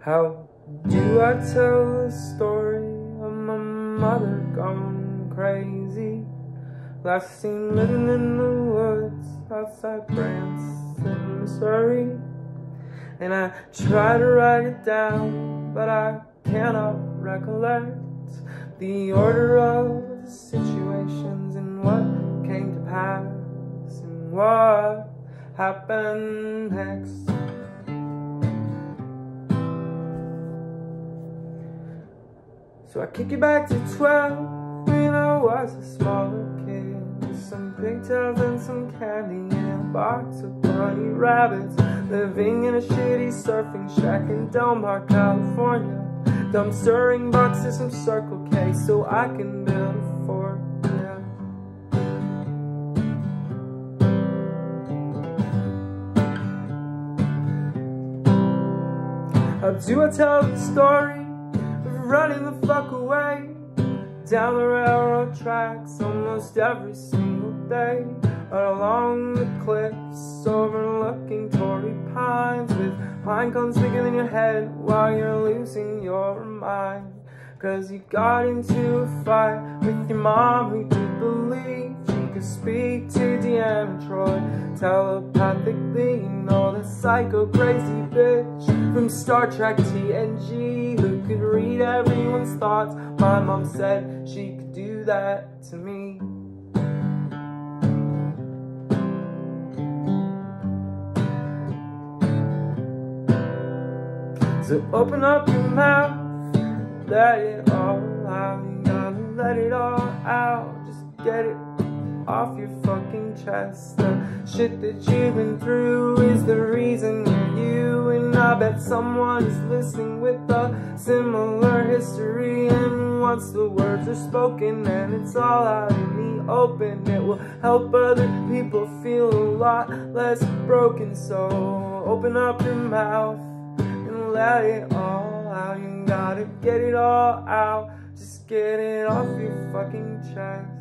How do I tell the story of my mother gone crazy? Last seen living in the woods outside Branson, Missouri. And I try to write it down, but I cannot recollect the order of the situations and what came to pass and what happened next. So I kick it back to 12 when I was a smaller kid. With some pigtails and some candy and a box of bunny rabbits. Living in a shitty surfing shack in Del Mar, California. Dumpstering boxes from Circle K so I can build a fort. How do I tell the story running the fuck away down the railroad tracks almost every single day? Or along the cliffs overlooking Torrey Pines with pine cones bigger than your head while you're losing your mind. Cause you got into a fight with your mom who did believe she could speak to Deanna Troi telepathically. You know that psycho crazy bitch from Star Trek TNG who could read everyone's thoughts. My mom said she could do that to me. So open up your mouth, let it all out. You gotta let it all out. Just get it off your fucking chest. The shit that you've been through is the reason you're you. And I bet someone is listening with a similar history. And once the words are spoken and it's all out in the open, it will help other people feel a lot less broken. So open up your mouth and let it all out. You gotta get it all out. Just get it off your fucking chest.